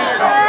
Peter.